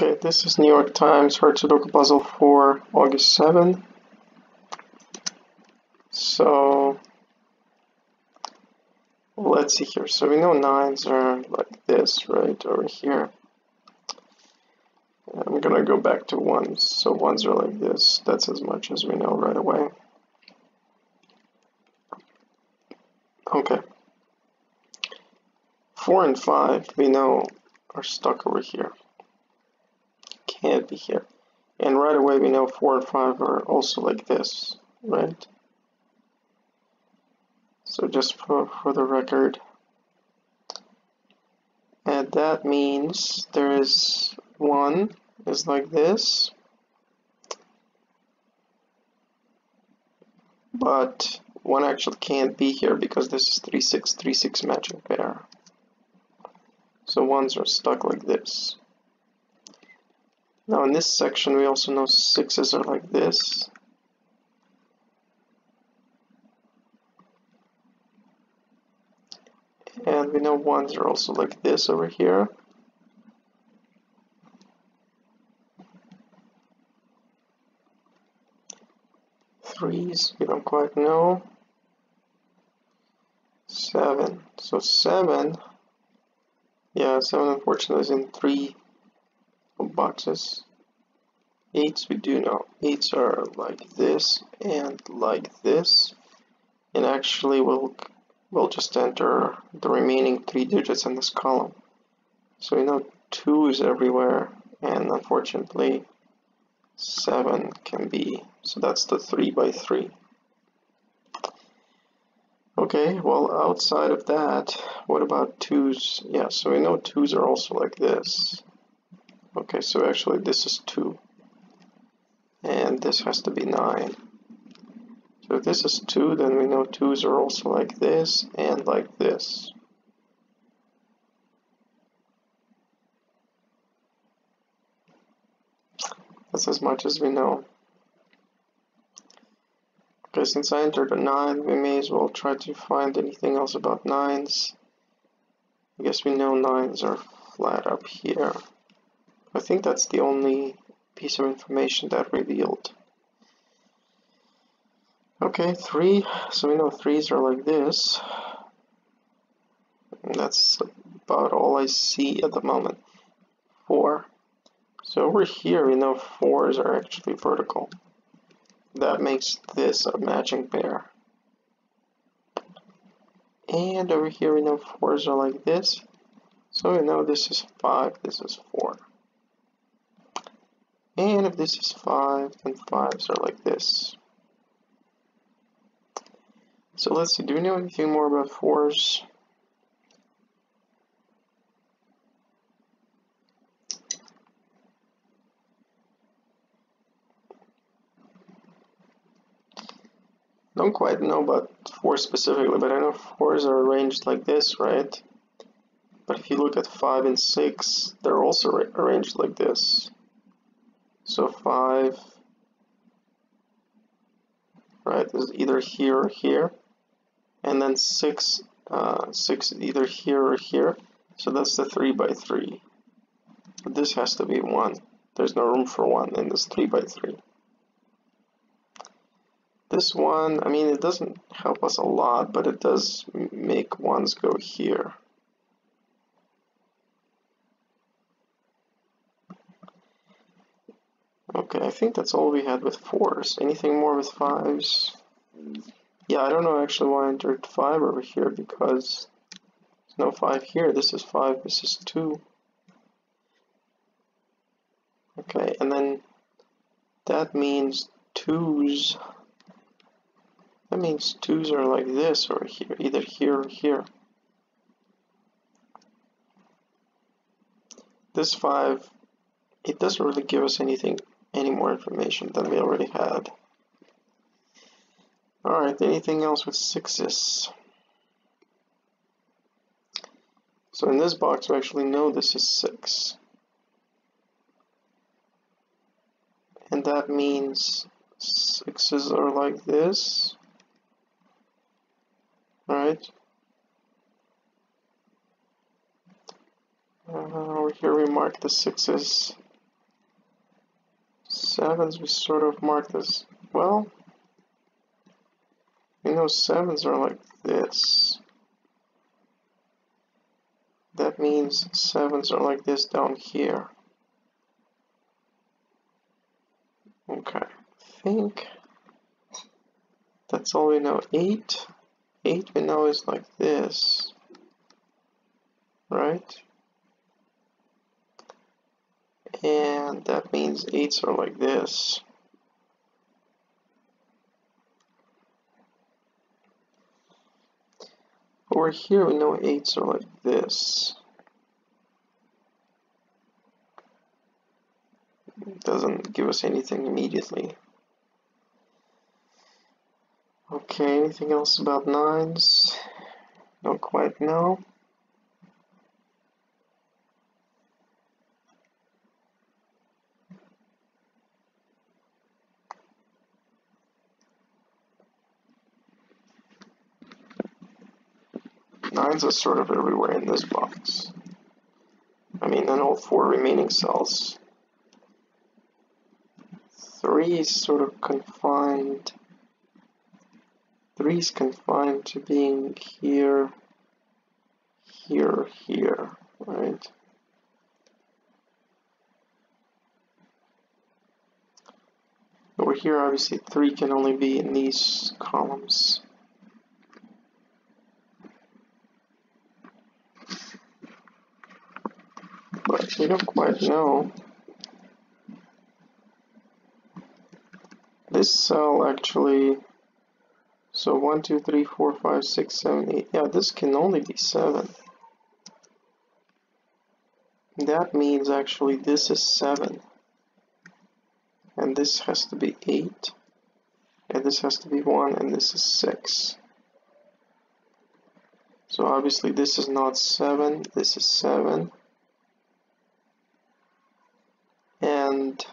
Okay, this is New York Times Hard Sudoku puzzle for August 7. So, let's see here. So we know nines are like this, right, over here. I'm gonna go back to ones. So ones are like this. That's as much as we know right away. Okay. Four and five, we know, are stuck over here can't be here. And right away we know 4 and 5 are also like this, right? So just for, for the record. And that means there is 1 is like this. But 1 actually can't be here because this is 3, 6, 3, 6 matching pair. So 1s are stuck like this. Now in this section we also know sixes are like this. And we know ones are also like this over here. Threes, we don't quite know. Seven. So seven, yeah, seven unfortunately is in three boxes. Eights we do know. Eights are like this and like this. And actually we'll, we'll just enter the remaining three digits in this column. So we know 2 is everywhere and unfortunately 7 can be. So that's the 3 by 3. Okay, well outside of that, what about 2's? Yeah, so we know 2's are also like this. Okay, so actually this is 2. And this has to be 9. So if this is 2, then we know 2's are also like this and like this. That's as much as we know. Okay, since I entered a 9, we may as well try to find anything else about 9s. I guess we know 9s are flat up here. I think that's the only piece of information that revealed. Okay, three. So we know threes are like this. And that's about all I see at the moment. Four. So over here we know fours are actually vertical. That makes this a matching pair. And over here we know fours are like this. So we know this is five, this is four. And if this is 5, then 5s are like this. So let's see, do we know anything more about 4s? Don't quite know about 4 specifically, but I know 4s are arranged like this, right? But if you look at 5 and 6, they're also arranged like this. So 5, right, is either here or here. And then 6, uh, 6 either here or here. So that's the 3 by 3. But this has to be 1. There's no room for 1 in this 3 by 3. This one, I mean, it doesn't help us a lot, but it does make ones go here. Okay, I think that's all we had with fours. Anything more with fives? Yeah, I don't know actually why I entered five over here because there's no five here. This is five, this is two. Okay, and then that means twos. That means twos are like this or here, either here or here. This five, it doesn't really give us anything any more information than we already had. Alright, anything else with sixes? So in this box we actually know this is 6. And that means sixes are like this. Alright. Uh, over here we mark the sixes sevens we sort of mark this, well, you know sevens are like this. That means sevens are like this down here. Okay, I think that's all we know. Eight, eight we know is like this, right? And that means eights are like this. Over here we know eights are like this. It doesn't give us anything immediately. Okay, anything else about nines? Don't quite know. Nines are sort of everywhere in this box. I mean, in all four remaining cells. Three is sort of confined. Three is confined to being here, here, here, right? Over here, obviously, three can only be in these columns. We don't quite know. This cell actually, so 1, 2, 3, 4, 5, 6, 7, 8, yeah, this can only be 7. That means actually this is 7. And this has to be 8. And this has to be 1, and this is 6. So obviously this is not 7, this is 7. and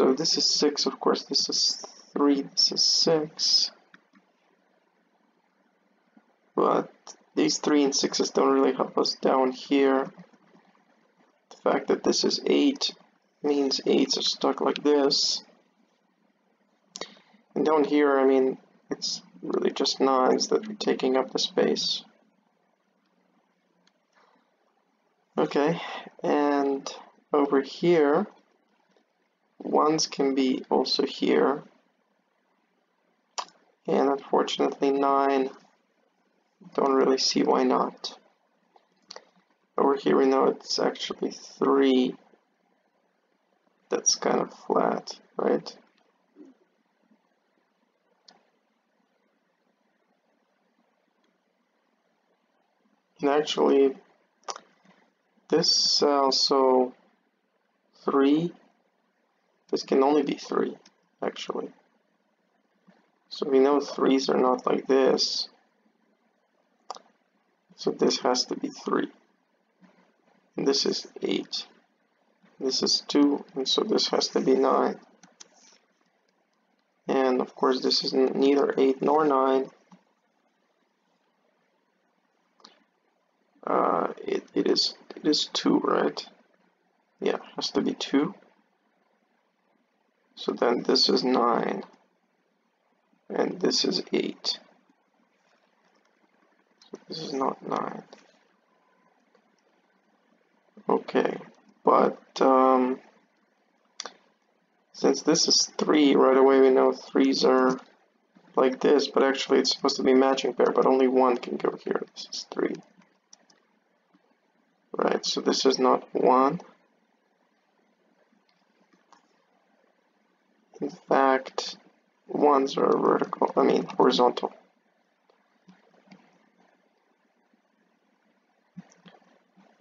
so this is 6 of course. This is 3 this is 6 but these 3 and 6's don't really help us down here. The fact that this is 8 means 8's are stuck like this. And down here I mean it's really just 9's that are taking up the space. Okay, and over here, ones can be also here. And unfortunately, nine, don't really see why not. Over here we know it's actually three. That's kind of flat, right? And actually, this also 3, this can only be 3, actually. So we know 3's are not like this. So this has to be 3. And this is 8. This is 2, and so this has to be 9. And of course this is neither 8 nor 9. Uh, it, it is it is 2, right? Yeah, has to be 2. So then this is 9. And this is 8. So this is not 9. Okay, but um, since this is 3, right away we know 3s are like this, but actually it's supposed to be matching pair, but only one can go here. This is 3 right so this is not 1 in fact ones are vertical I mean horizontal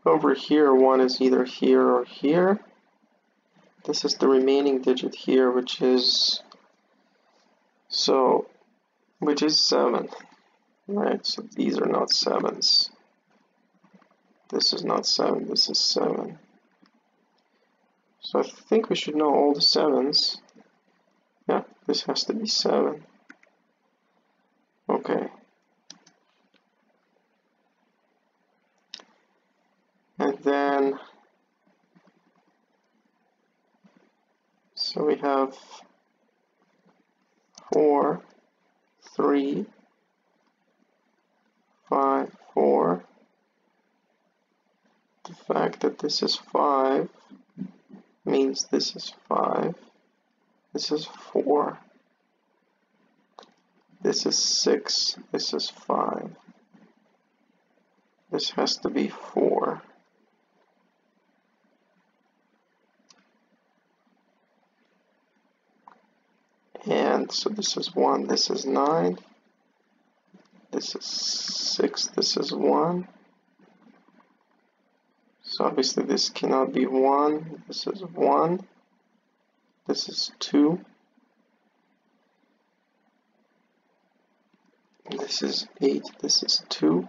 over here one is either here or here this is the remaining digit here which is so which is 7 right so these are not 7s this is not 7, this is 7. So I think we should know all the 7s. This has to be 7. Okay. And then so we have 4, 3, 5, 4. The fact that this is 5 means this is 5. This is 4. This is 6. This is 5. This has to be 4. And so this is 1, this is 9. This is 6, this is 1. So obviously this cannot be 1. This is 1. This is 2. This is 8. This is 2.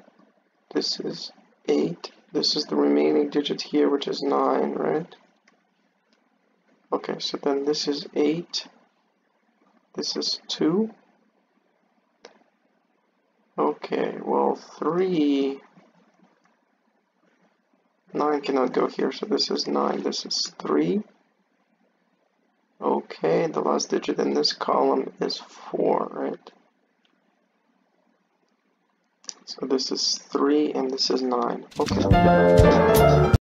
This is 8. This is the remaining digit here, which is 9, right? Okay, so then this is 8. This is 2. Okay, well, 3 9 cannot go here, so this is 9, this is 3. Okay, the last digit in this column is 4, right? So this is 3 and this is 9. Okay.